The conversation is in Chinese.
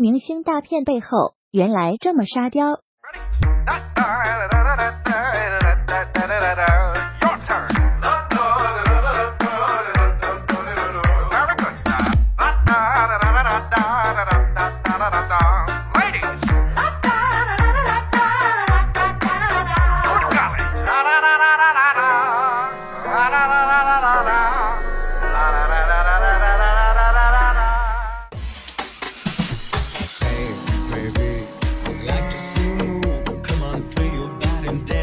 明星大片背后原来这么沙雕。Hey,